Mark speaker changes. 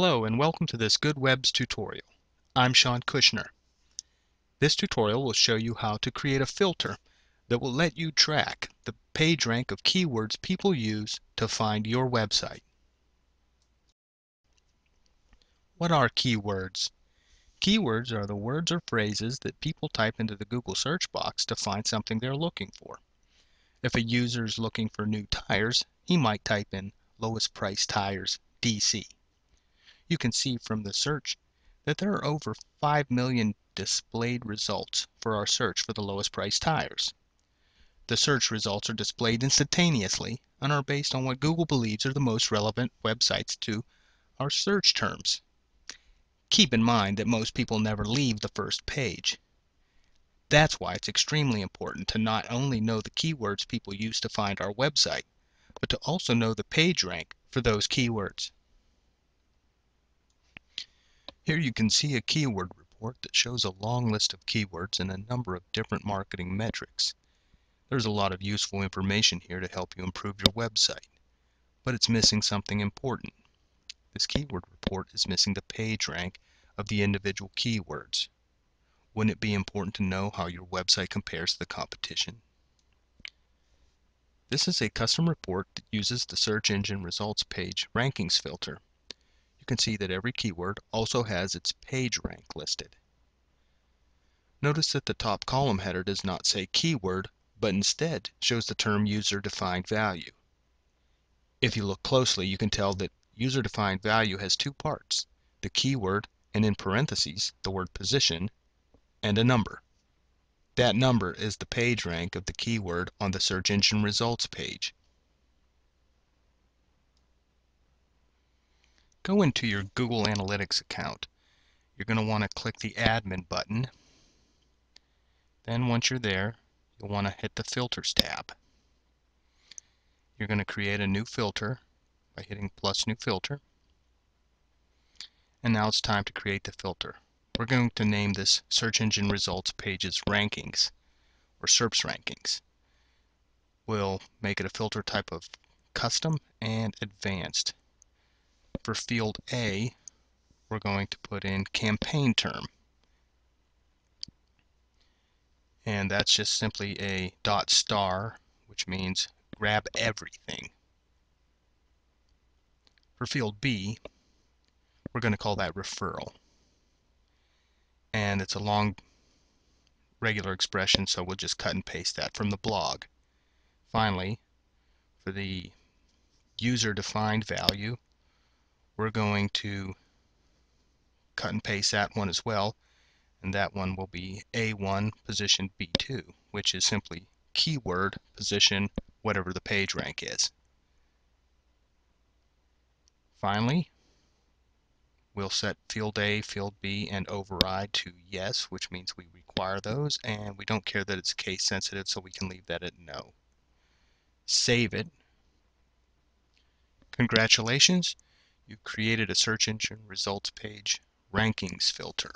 Speaker 1: Hello and welcome to this Goodwebz tutorial. I'm Sean Kushner. This tutorial will show you how to create a filter that will let you track the page rank of keywords people use to find your website. What are keywords? Keywords are the words or phrases that people type into the Google search box to find something they're looking for. If a user is looking for new tires, he might type in lowest price tires DC you can see from the search that there are over 5 million displayed results for our search for the lowest price tires. The search results are displayed instantaneously and are based on what Google believes are the most relevant websites to our search terms. Keep in mind that most people never leave the first page. That's why it's extremely important to not only know the keywords people use to find our website, but to also know the page rank for those keywords. Here you can see a keyword report that shows a long list of keywords and a number of different marketing metrics. There's a lot of useful information here to help you improve your website, but it's missing something important. This keyword report is missing the page rank of the individual keywords. Wouldn't it be important to know how your website compares to the competition? This is a custom report that uses the search engine results page rankings filter can see that every keyword also has its page rank listed. Notice that the top column header does not say keyword, but instead shows the term user-defined value. If you look closely, you can tell that user-defined value has two parts, the keyword and in parentheses the word position and a number. That number is the page rank of the keyword on the search engine results page. Go into your Google Analytics account. You're going to want to click the Admin button. Then once you're there, you'll want to hit the Filters tab. You're going to create a new filter by hitting plus new filter. And now it's time to create the filter. We're going to name this Search Engine Results Pages Rankings or SERPs Rankings. We'll make it a filter type of Custom and Advanced for field A, we're going to put in campaign term. And that's just simply a dot star, which means grab everything. For field B, we're going to call that referral. And it's a long regular expression, so we'll just cut and paste that from the blog. Finally, for the user-defined value, we're going to cut and paste that one as well and that one will be A1 position B2 which is simply keyword position whatever the page rank is. Finally we'll set field A, field B and override to yes which means we require those and we don't care that it's case sensitive so we can leave that at no. Save it. Congratulations You've created a search engine results page rankings filter.